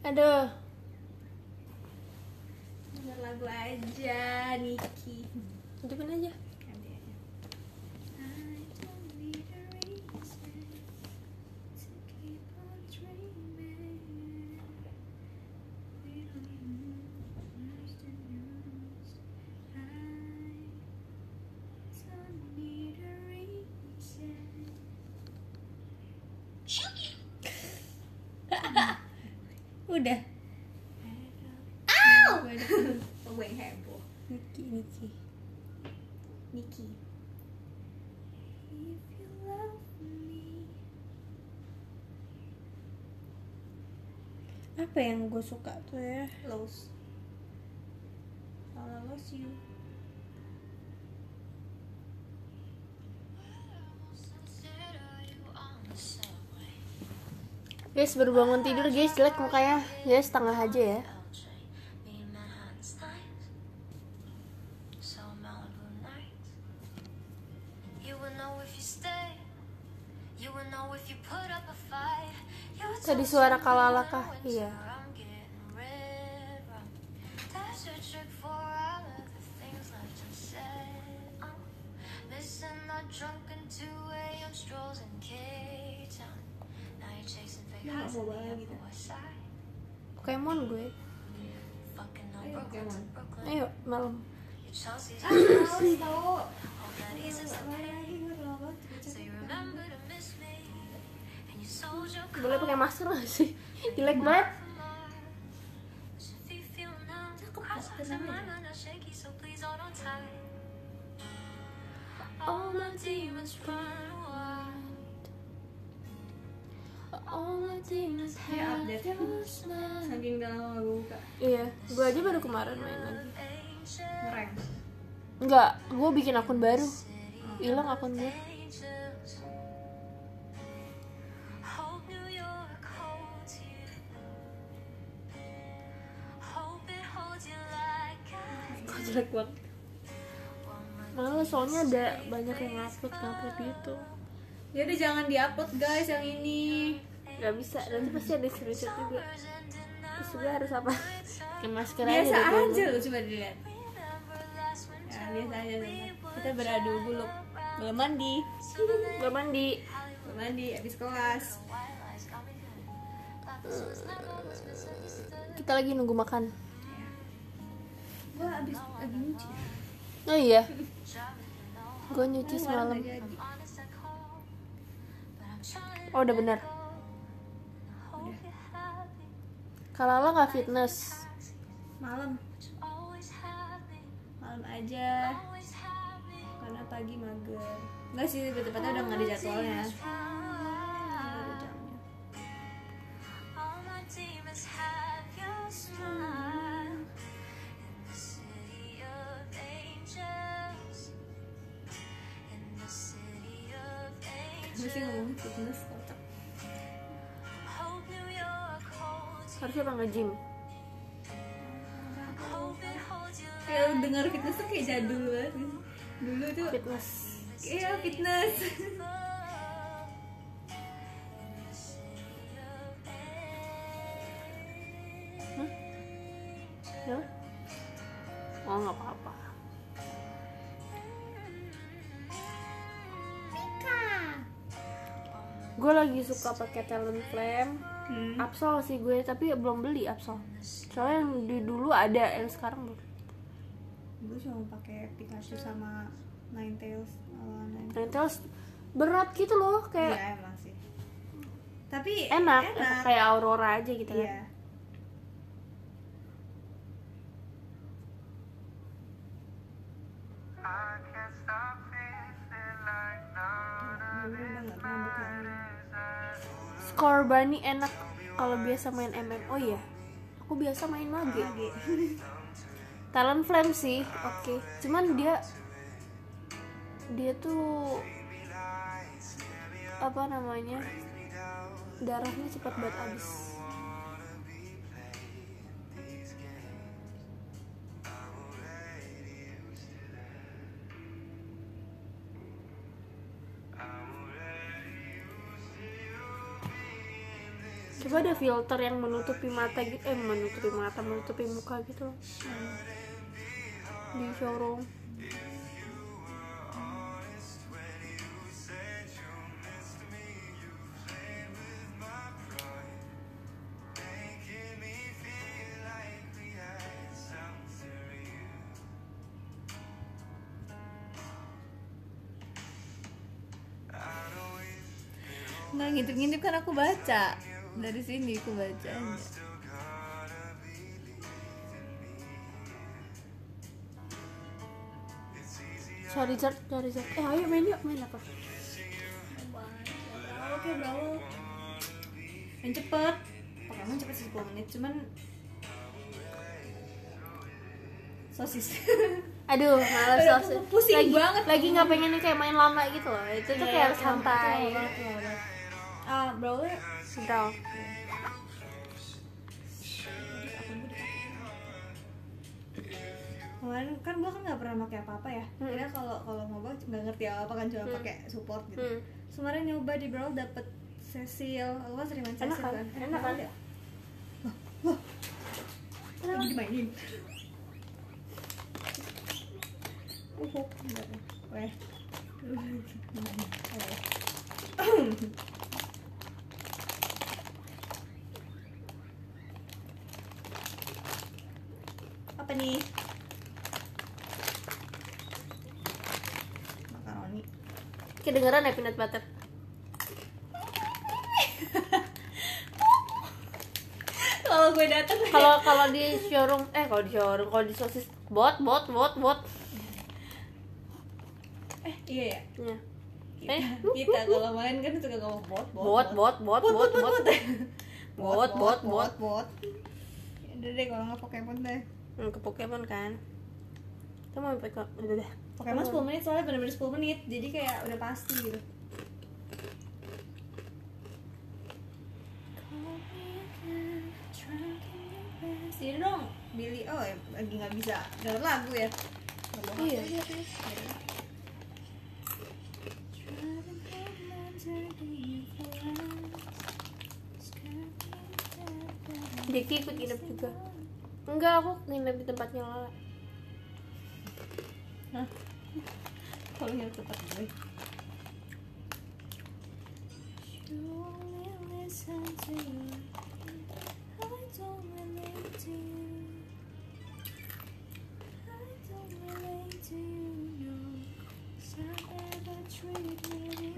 Aduh. Denger lagu aja, Niki. Hidupin aja. Apa yang gue suka tuh ya? Lost. I lost you. Guys, baru bangun tidur guys, jelek mukanya. Ya, setengah aja ya. Iya. Drunken Ya, nggak in mau the banget gitu. Pokemon gue. Ayo, Pokemon. Ayo, malam. Tahu Boleh pakai masker gak sih? Jelek banget. Cakep. All my demons run wild. All my demons Ya update Saking udah lama gak gue buka. Iya, gue aja baru kemarin main lagi. Ngereng. Enggak, gue bikin akun baru. Hilang akun gue. Jelek banget. Malah soalnya ada banyak yang upload upload gitu. Ya udah jangan diupload guys yang ini. Gak bisa, nanti pasti ada screenshot juga. Terus juga harus apa? Pakai masker Biasa aja. aja lu coba dilihat. Ya biasa aja Tante. Kita beradu buluk. Belum mandi. Belum mandi. Belum mandi abis kelas. Kita lagi nunggu makan. Gue abis lagi nyuci. Oh iya. Gue nyuci semalam. nggak. Oh udah bener. Kalau lo nggak fitness, Malam. Malam aja. Karena pagi mager. Enggak sih, lebih tepatnya udah nggak ada jadwalnya. Nggak ada jamnya. Gue sih angels. ngomong fitness kocak. Harusnya orang nge-gym. Kayak denger fitness tuh kayak jadul banget. gitu. Dulu tuh Fitness. Iya fitness. suka pakai talent flame. Hmm. Absol sih gue, tapi belum beli Absol. Soalnya yang di dulu ada, yang sekarang belum. Gue cuma pakai Pikachu sama Ninetales. Oh, Ninetales. Ninetales berat gitu loh, Iya kayak emang sih. Tapi enak, enak. kayak Aurora aja gitu kan. Iya. I can't stop feeling like none of Bunny enak kalau biasa main MMO ya. Aku biasa main lagi. Talent Flame sih, oke. Cuman dia dia tuh apa namanya darahnya cepat banget habis. Filter yang menutupi mata gitu eh menutupi mata menutupi muka gitu. Di showroom. Nah ngintip-ngintip kan aku baca Dari sini aku baca aja Charizard Charizard eh ayo main yuk main apa? Oke bro. Yang cepet. Pokemon cepet sih 10 menit Cuman Sosis. Aduh males sosis. pusing lagi, banget. lagi nggak pengen kayak main lama gitu loh. Itu tuh kayak harus santai. Ah, brawler Brawl. kemarin kan gua kan nggak pernah pakai apa-apa ya. Kira kalau kalau mobile nggak ngerti apa kan cuma pakai support gitu. Hmm. kemarin nyoba di Brawl dapet Cecil aku kan sering main Enak Cecil kan? kan. Enak kan? ya. Wah wah. Lagi dimainin. Uhuh. Bentar, weh apa nih? Makaroni kedengeran ya peanut butter? Kalau gue dateng. Kalau kalau di showroom eh kalau di showroom kalau di sosis bot bot bot bot. Eh iya ya? Ya. kita, eh. kita kalau main kan suka ngomong bot bot bot bot. bot bot bot bot bot bot. Ya udah deh kalau nggak Pokemon deh. Hmm, ke Pokemon kan? Kita mau udah deh Pokemon. 10 menit soalnya bener-bener 10 menit. Jadi kayak udah pasti gitu. Sini dong Billy. Oh ya, lagi nggak bisa. Denger lagu ya? Bawa Iya. Jeki ikut nginep juga enggak aku nginep di tempatnya Lala Hah? Kalau yang tempat gue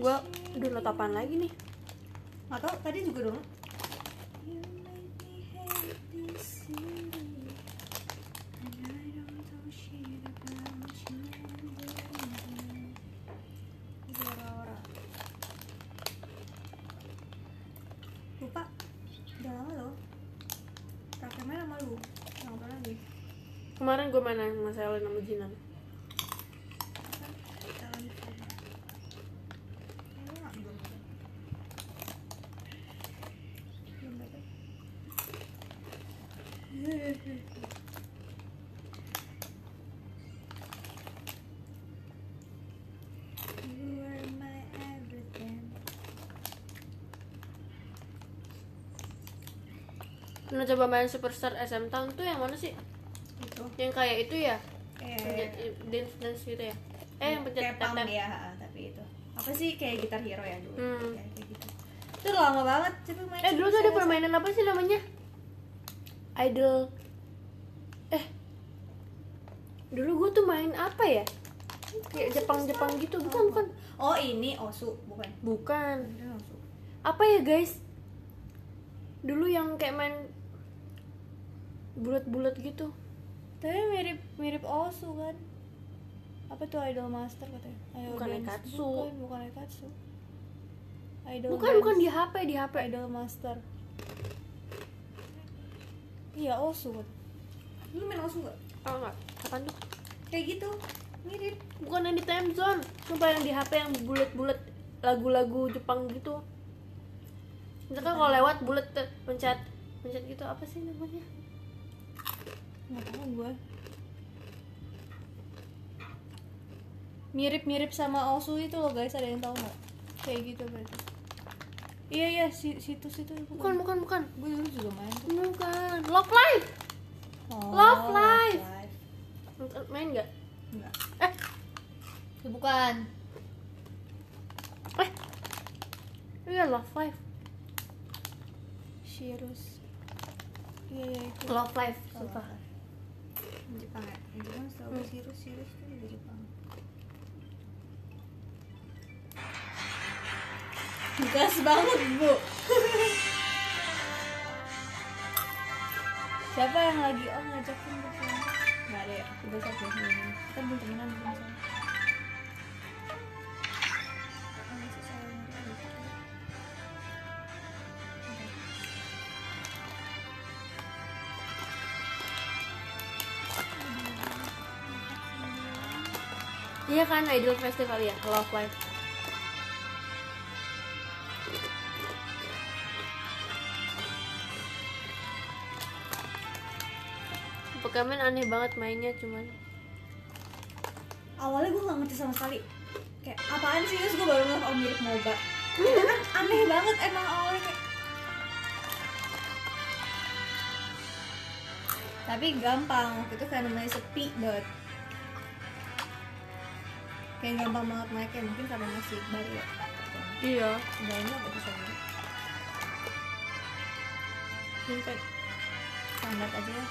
gua download apaan lagi nih. Atau tadi juga dong Lupa Udah lama loh Terakhir main sama lu Yang apa lagi? kemarin gue mana sama Selin sama Jinan Jalan Lu nggak belum Belum dapet You are my everything pernah coba main Superstar SM Town tuh yang mana sih? Itu. Yang kayak itu ya? Pencet dance dance gitu ya? Eh yang pencet tap tap ya, tapi itu. Apa sih? Kayak gitar hero ya dulu. Hmm. Kayak kayak gitu. Itu lama banget coba main eh dulu tuh ada permainan apa sih namanya? Idol. Eh. Dulu gue tuh main apa ya? Kayak Jepang Jepang gitu. Bukan bukan. oh ini osu bukan? Bukan. Apa ya guys? Dulu yang kayak main bulat-bulat gitu. Tapi mirip mirip osu kan. Apa tuh idol master katanya? Idol Bukan Dance. Nekatsu. bukan bukan Nekatsu. Idol bukan Dance. bukan di HP di HP idol master. Iya osu kan. Lu main osu gak oh enggak kapan tuh? Kayak gitu. Mirip. Bukan yang di time zone. Sumpah yang di HP yang bulat-bulat lagu-lagu Jepang gitu. Misalkan kalau lewat bulat pencet pencet gitu. Apa sih namanya nggak tahu gue mirip-mirip sama Osu itu loh guys. Ada yang tahu nggak? Kayak gitu berarti. Iya iya si situs itu. Bukan bukan bukan. Gue dulu juga main tuh. Bukan. Love Live oh, Love. Live. main nggak? Enggak eh! Itu bukan. Eh! Iya Love Live Shirus. Iya iya itu. Love Live Oh, sumpah Jepang ya? Jepang setahu gue Shirus Shirus itu juga Jepang. Gas banget bu. Siapa yang lagi oh ngajakin gue pulang nggak ada ya? Udah satu kita belum temenan belum sama iya kan Idol Festival ya Love Live Pokemon aneh banget mainnya cuman. Awalnya gue gak ngerti sama sekali. Kayak apaan sih terus gue baru ngeliat oh mirip MOBA kan aneh banget emang awalnya kayak tapi gampang waktu itu namanya sepi banget kayak gampang banget naiknya mungkin karena masih baru ya. Iya. Sebenarnya gak bisa gitu sampai standar aja. Ya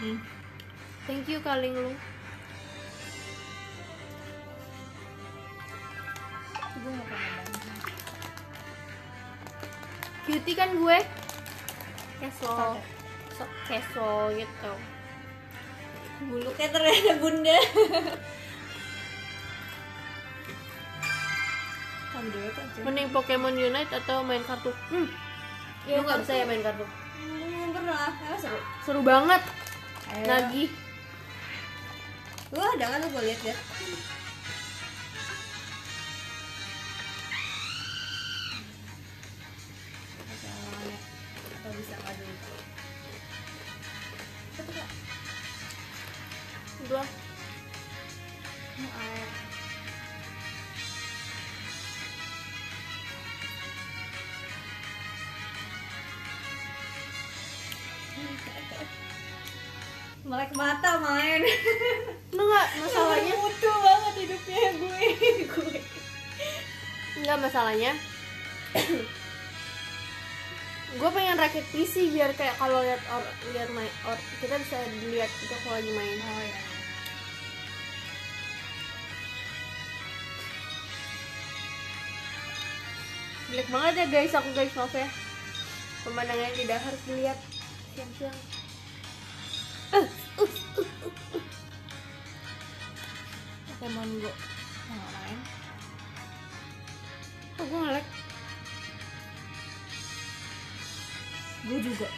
hmm. thank you kaling lu gue cutie kan gue? So, keso gitu bulu kayak ternyata bunda. Mending Pokemon Unite atau main kartu? Hmm. Ya, lu nggak bisa ya main kartu? Belum pernah. Emang seru? Seru banget. Ayo. nagih lu ada kan lu gue liat ya? Bisa nggak dua mau air melek mata main. Enggak masalahnya? Mutu banget hidupnya gue gue. Enggak masalahnya. Gue pengen rakit PC biar kayak kalau lihat or lihat main or kita bisa dilihat kita kalau lagi main. Oh ya jelek banget ya guys. Aku guys maaf ya. Pemandangannya tidak harus dilihat. Siang-siang. Pokemon Go mau main kok gue ngelek gue juga.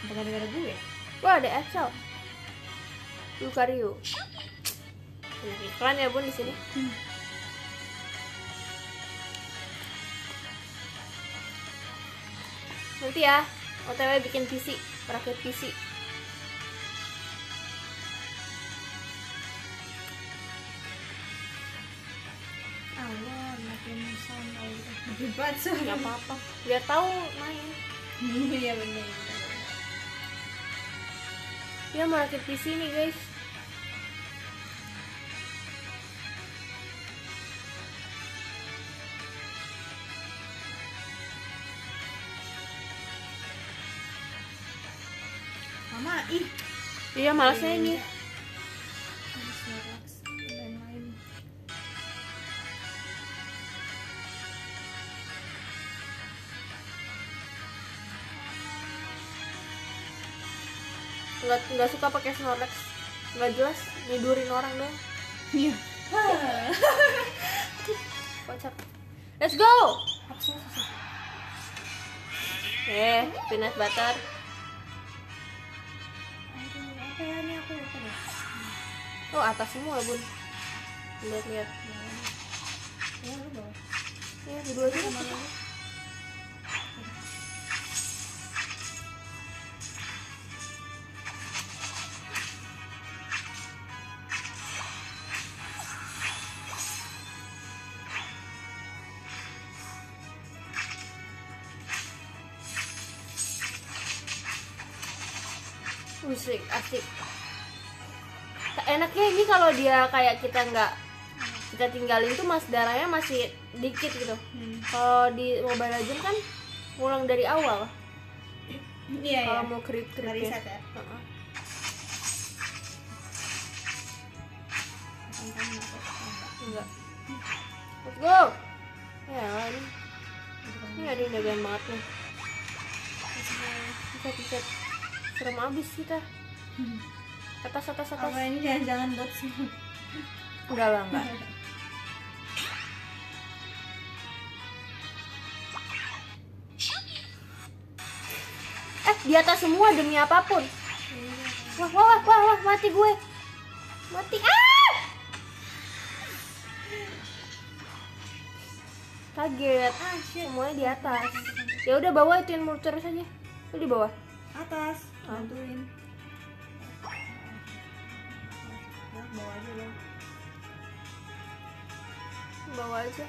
Apa gara-gara gue wah ada Excel Lucario iklan ya bun di sini nanti ya. Otw bikin PC rakit PC. Allah makin gede banget suara nggak apa-apa. Biar tahu main. Iya bener. Ya mau rakit PC nih guys iya malasnya ini lain-lain nggak nggak suka pakai Snorlax. Nggak jelas nidurin orang dong. Iya. Kocak. Let's go! Eh peanut butter oh atas semua bun. Lihat lihat ya lu bawa ya dua aja dia kayak kita nggak kita tinggalin tuh mas darahnya masih dikit gitu. Hmm. Kalau di Mobile Legends kan ngulang dari awal. iya Kalau ya mau krip krip ya enggak. Enggak. Let's go. Ya ini. Ini ada yang jagain banget nih. Bisa bisa. Serem abis kita. Atas atas atas. apa ini jangan-jangan bot sih Enggak lah enggak. Eh di atas semua demi apa pun. Wah wah wah wah, wah mati gue. Mati ah! Kaget. ah shit Semuanya di atas. Ya udah bawa ituin mortar saja. Lu di bawah. atas bantuin bawa aja dong Bawa aja.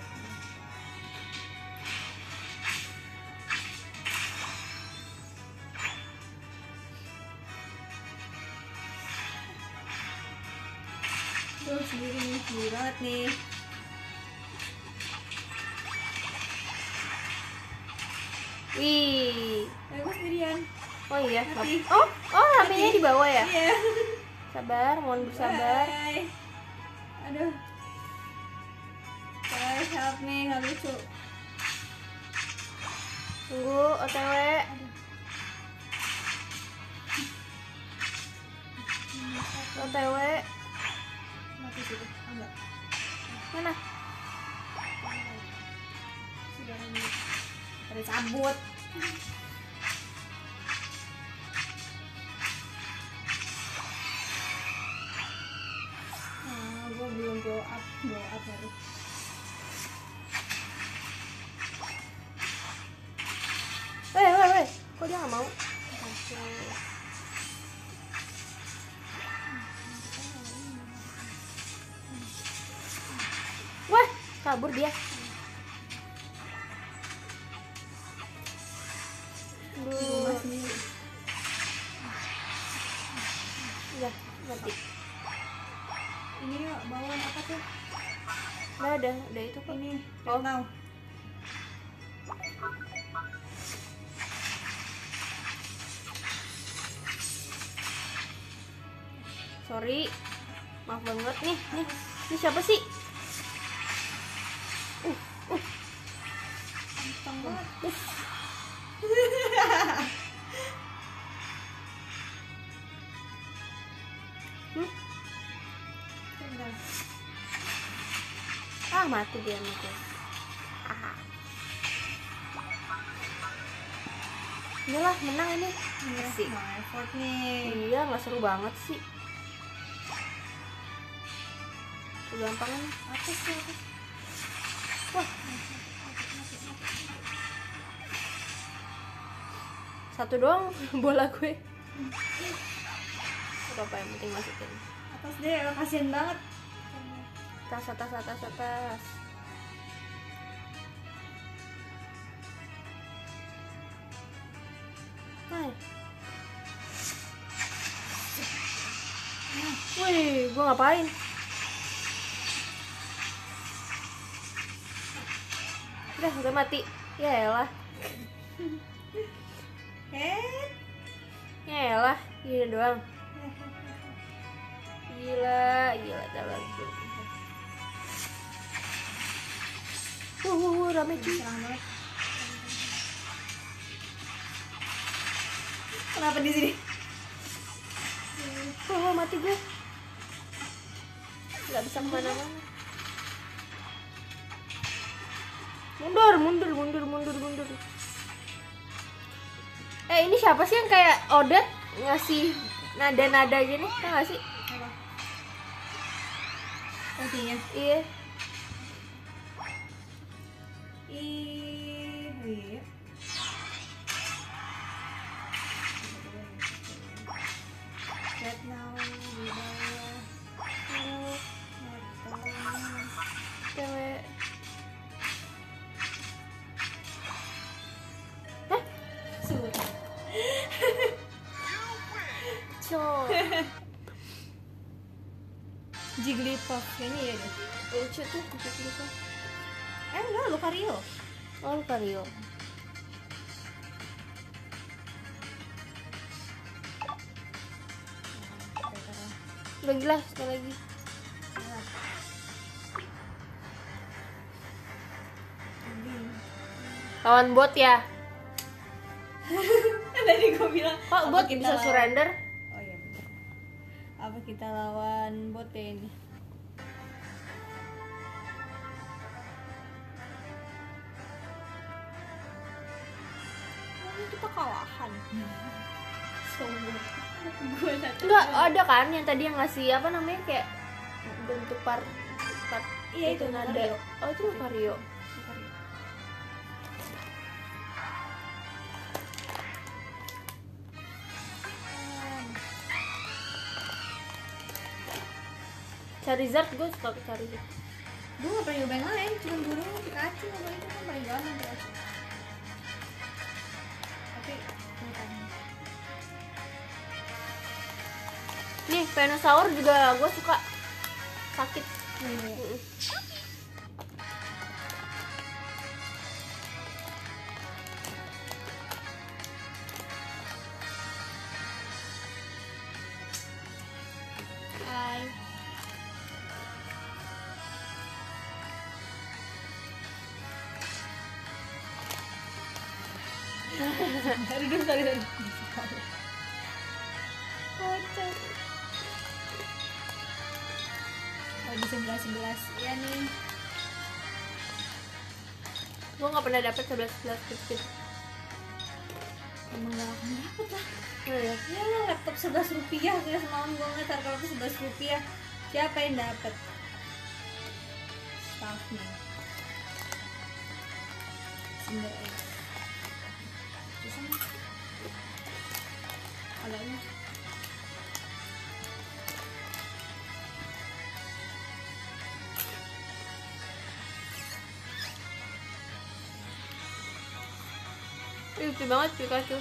Tuh sendiri nih, sendiri banget nih Wih. Gue sendirian Oh iya. Mati. Oh, oh HP-nya di bawah ya? Iya Sabar, mohon bersabar. Aduh Guys, help me, gak lucu Tunggu, OTW. OTW. Mati enggak Mana? Sudah Ada cabut baru Weh, weh, weh. Kok dia nggak mau? Wah, kabur dia. Duh, ya, mati. Ini yuk, bawa apa tuh? Udah, udah, udah itu kok. Ini, Oh. now Sorry. Maaf banget nih, nih. Ini siapa sih? Uh, uh. Kenceng banget mati dia mati. Ah. Inilah menang ini. Iya, Sih. effort nih Iya, nggak seru banget sih. Atas tuh, atas Wah. Satu doang bola gue. Gak apa yang penting masukin. Atas deh, kasihan banget Atas, atas, atas, atas. Hai. Wih, gue ngapain? Udah, udah mati. Ya elah. Eh, Ya elah, gini doang. Gila, gila tak lagi. Rame cuy. Kenapa di sini? Wah, mati gue. Gak bisa ke mana-mana. Mundur, mundur, mundur, mundur, mundur. Eh, ini siapa sih yang kayak Odet ngasih nada-nada gini? Tau gak sih? Apa? Ultinya Iya. Ratnao, Vijaya, Hello, Matana. Damn it. Jigglypuff ini ya lucu tuh Jigglypuff eh enggak Lucario oh Lucario lagi lah sekali lagi. Lawan bot ya. Tadi gue bilang kok bot kita bisa lawan- surrender? Oh iya bener. apa kita lawan bot ya ini? Oh, kita kalahan. Sombong enggak ada kan yang tadi yang ngasih apa namanya kayak bentuk part part Iya, itu nada oh itu Lucario Charizard gue suka ke Charizard gue gak pernah nyoba yang lain cuma burung Pikachu sama itu kan paling gampang Pikachu Venusaur juga gue suka. Sakit. Nah, pernah dapet 11 11 kecil Emang gak akan lah. ya. Ya laptop 11 rupiah Kira semalam gue ngetar kalau tuh 11 rupiah Siapa yang dapet? Staffnya Bisa nggak? Agaknya lucu banget Pikachu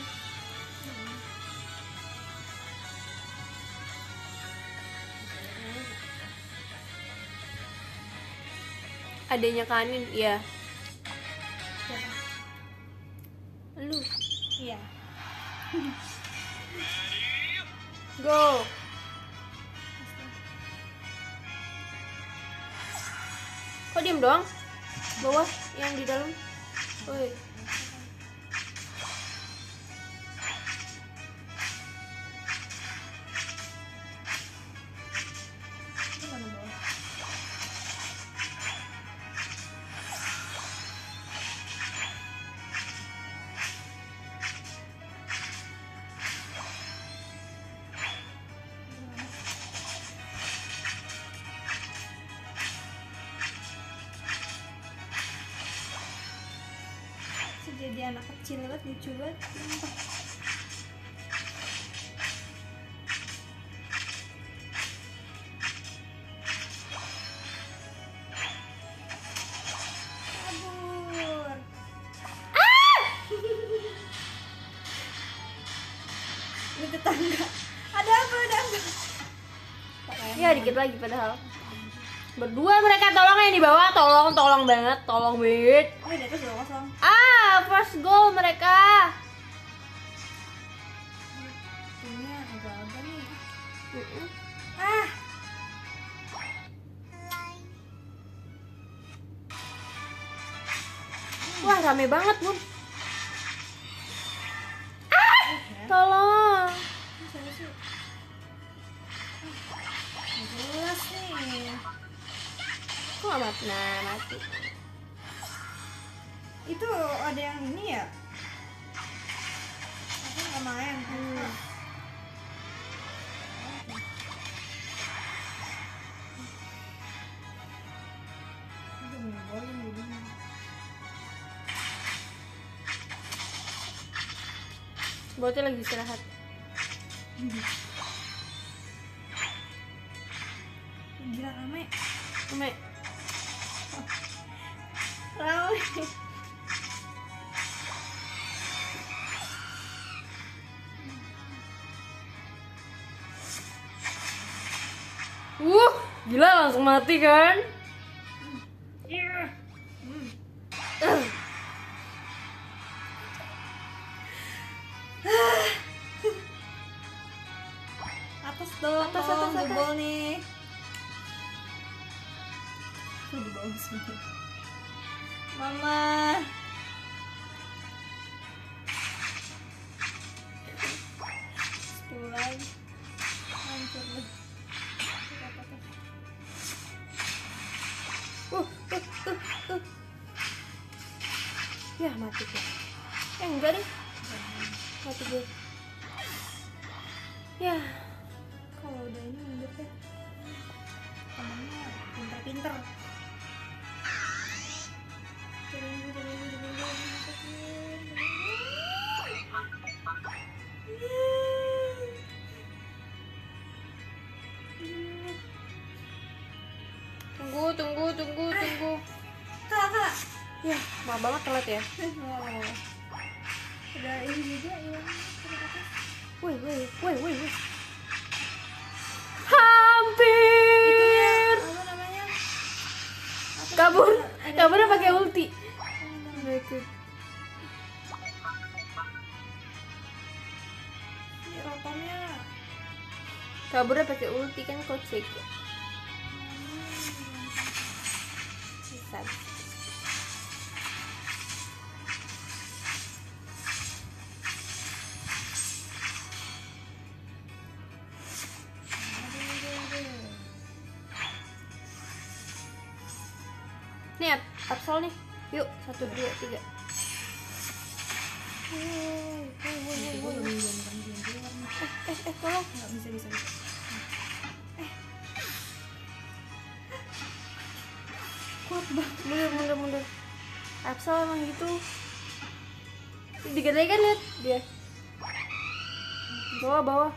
adanya kanin iya jadi anak kecil banget lucu banget ini tetangga. Ada apa ada apa? Ya dikit lagi padahal. Berdua mereka tolong yang di bawah tolong tolong banget tolong banget mereka. Ini agak-agak nih? Ah. Wah rame banget bun. Ah! Tolong. Jelas nih. Kok nah mati. Itu ada yang ini ya Hmm. Botnya lagi istirahat Ngerti kan? Atas dong, atas, atas, atas, nih. Tuh di bawah sedikit. Mama. Sepuluh. Mati gue. Eh enggak deh. Mati gue. Ya. Kabur. Kaburnya dua. pakai ulti. Kaburnya pakai ulti kan kocek. Bisa. Absol emang gitu digadai kan lihat dia bawah bawah.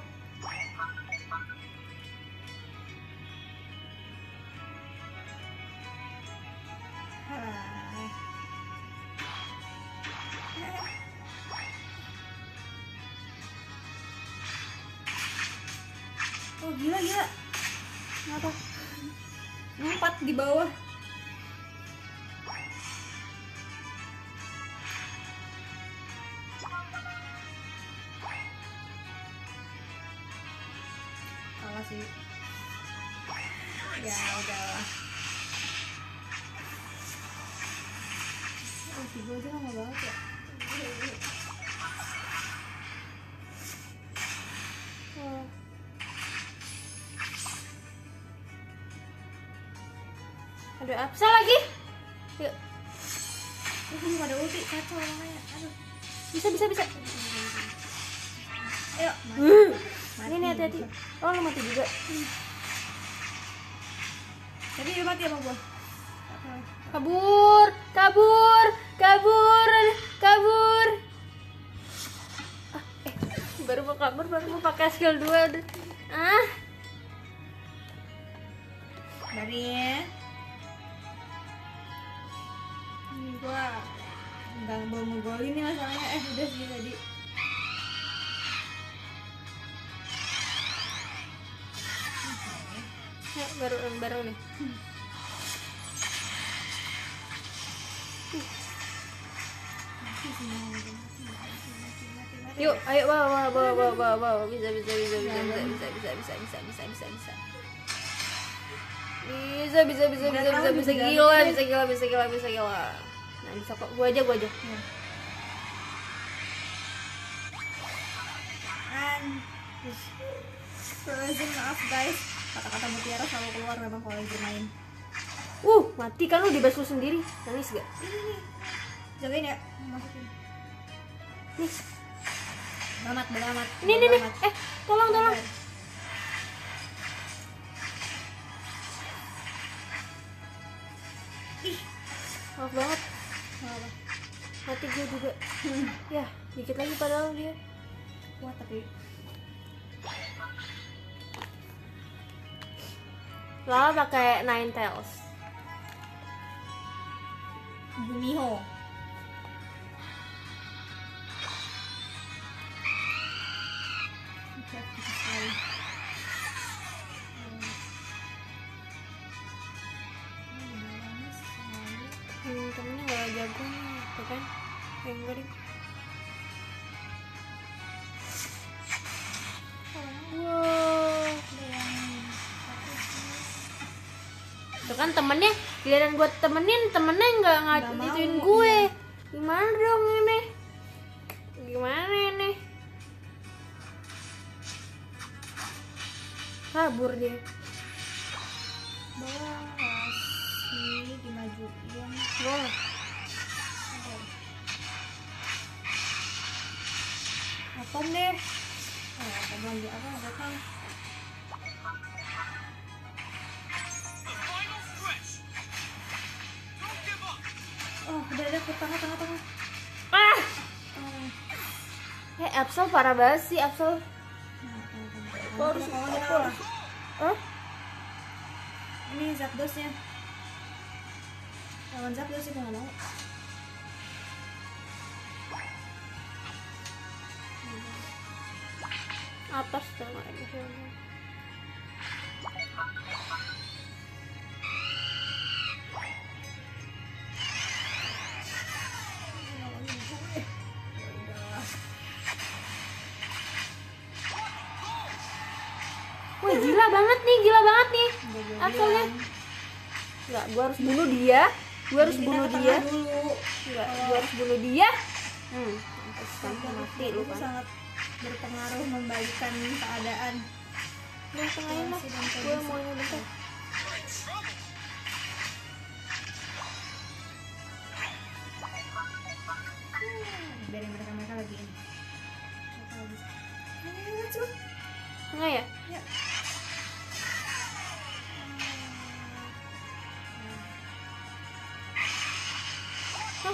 Oh gila gila. Kenapa? Empat di bawah. Absol lagi yuk Aku belum ada ulti, kacau namanya. Aduh. bisa bisa bisa Ayo. Hmm. ini nih hati-hati oh lu mati juga Tadi udah mati sama gua. kabur kabur kabur kabur ah, eh baru mau kabur baru mau pakai skill 2 udah ah Dari ini gua nggak mau ngegolin nih masalahnya. Eh udah sih tadi. ya, baru baru nih Yuk, ayo bawa, bawa, bawa, bawa, bawa. Bisa, bisa, bisa, bisa, bisa, bisa, bisa, bisa, bisa, bisa, bisa, bisa. Bisa, bisa, bisa, bisa, bisa, gila, bisa, gila, bisa, gila, bisa, gila. Nah, bisa kok. Gua aja, gua aja. An. Frozen maaf guys. Kata-kata mutiara selalu keluar memang kalau lagi bermain. Uh, mati kan lu di base lu sendiri. Nangis gak? Jagain ya. Masukin. Nih, Beramat, beramat. ini, ini, nih. Eh, tolong, tolong. Maaf banget. Apa? Mati gue juga. Ya, dikit lagi padahal dia. Kuat tapi Lala pakai Nine Tails. Gumiho. Giliran gue temenin temennya nggak mau, gue iya. gimana dong ini gimana ini kabur dia Bola sih dimajuin. Wah. Apa deh? Oh, apa lagi apa datang? Udah ada ke tengah tengah tengah. ah eh Absol parah banget sih Absol Kok harus apa? Hah? Ini Zapdosnya. Lawan Zapdos sih gua nggak mau. atas tuh nggak ada Enggak, gua harus bunuh dia. Gua harus Kita bunuh dia. dulu. Enggak, gua harus bunuh dia. Hmm, pantesan mati lu kan. sangat berpengaruh membalikkan keadaan. Udah tengahin lah. Gua mau ini bentar. Biarin mereka mereka lagi ini. Mereka lagi. Enggak ya? Ya.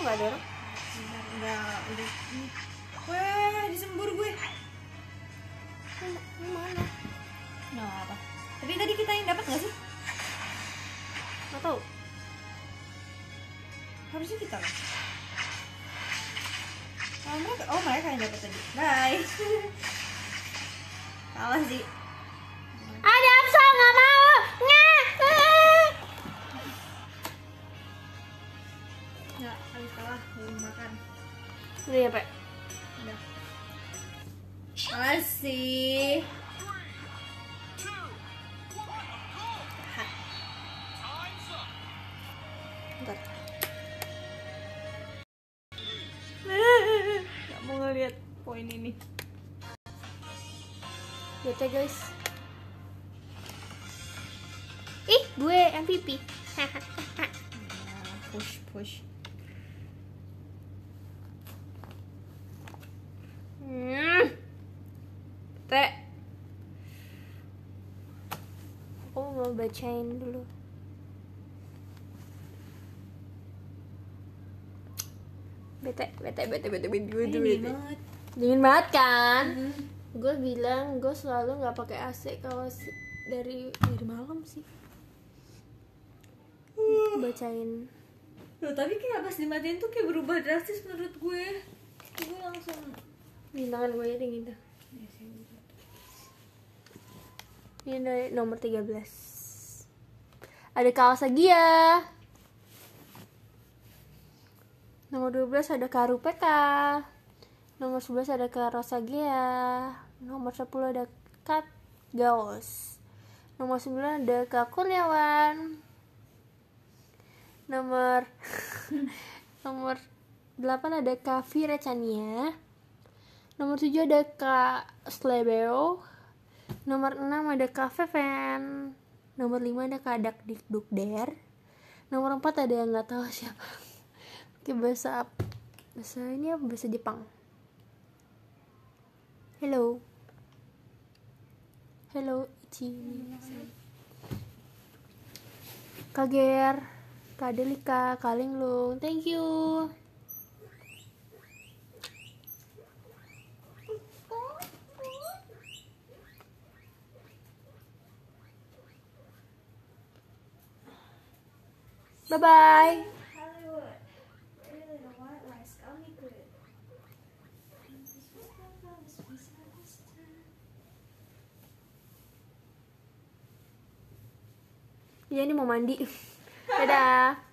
Ada? Bentar, enggak udah. Wah, disembur gue. Ini mana? Nggak apa. Tapi tadi kita yang dapat nggak sih? Enggak tahu. Harusnya kita lah. Oh mereka, oh mereka yang dapat tadi. Bye. Salah sih. Udah ya, Pak. Udah. Masih. Bentar. Gak mau ngeliat Poin ini. Lihat ya guys Ih gue MVP push push. Hmm. Teh Aku mau bacain dulu Bete, bete, bete, bete, bete, bete, bete. banget. Dingin banget kan? Gue bilang gue selalu nggak pakai AC kalau si- dari dari malam sih. Bacain. Loh, tapi kayak pas dimatiin tuh kayak berubah drastis menurut gue. Gue langsung Bintangan gue dingin dah. Ini dari nomor 13 Ada Kawasagia Nomor 12 ada Karupeka Nomor 11 ada Karosagia. Nomor 10 ada Kat Gaos. Nomor 9 ada Kak Kurniawan. Nomor Nomor 8 ada Kak Vira Chania Nomor 7 ada Kak Slebeo. Nomor 6 ada Kak Feven. Nomor 5 ada Kak Dak Dikduk Der. Nomor 4 ada yang nggak tahu siapa. Oke bahasa Bahasa ini apa? Bahasa Jepang. Hello. Hello Ichi. Delika Kak Linglung. Thank you Bye bye. Iya ini mau mandi. Dadah.